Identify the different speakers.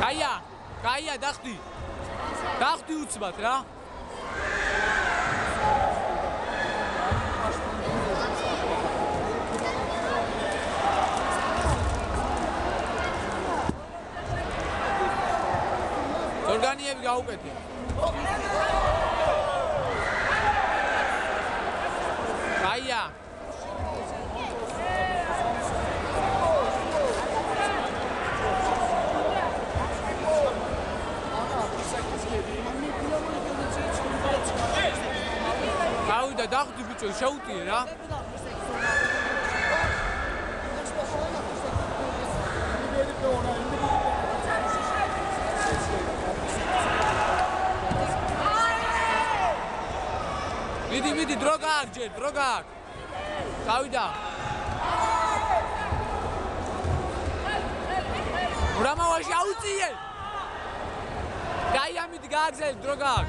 Speaker 1: კაია, კაია, დახტი. დახტი უცბად რა. ორგანიები გაუკეთე. კაია. გავიდა დახტი ბიჭო, შეუტიე რა. მიდი, მიდი, დრო გააკ ჯერ, დრო გააკ. გავიდა. ურამავაში აუწიე. გაია მიდი გააგზავნე დრო გააკ.